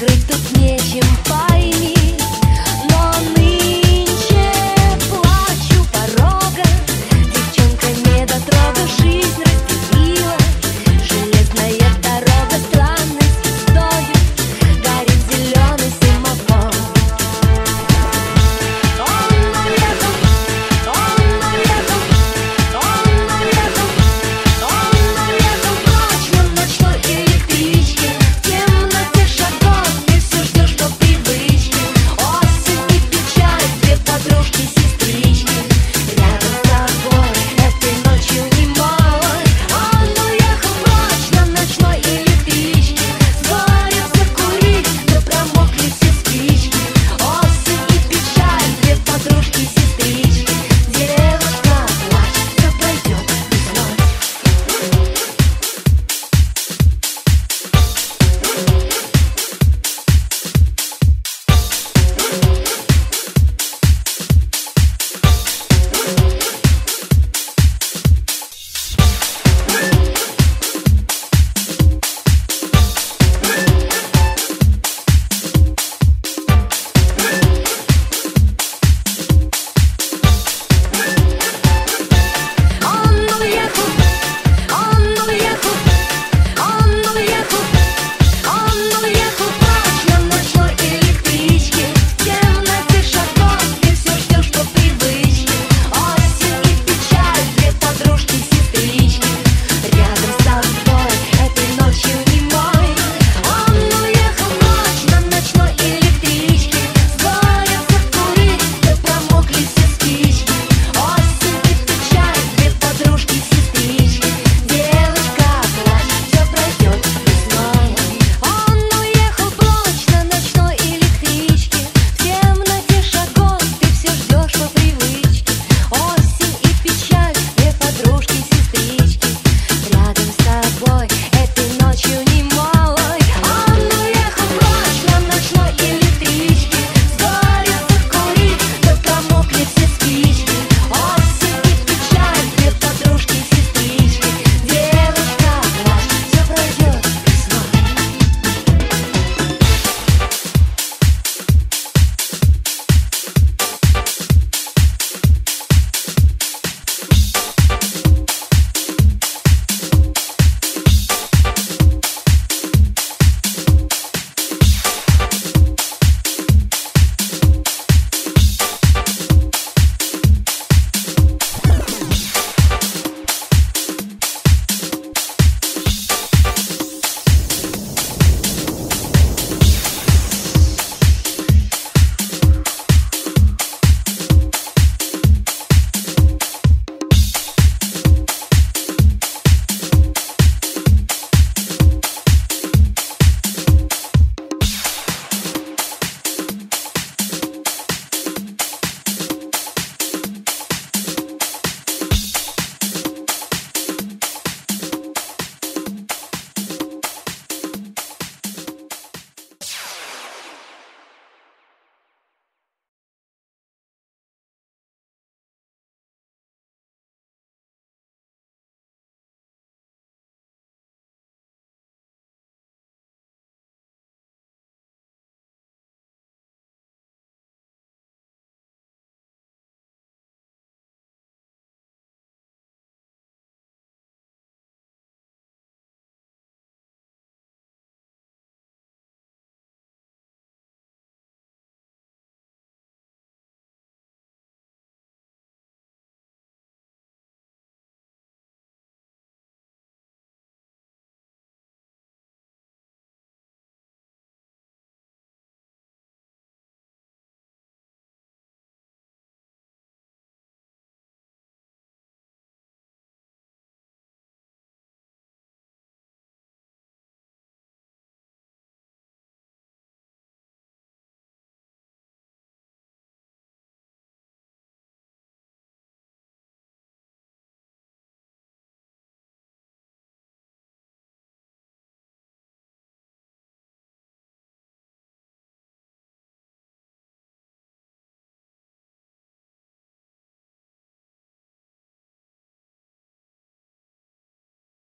Крыть тут нечем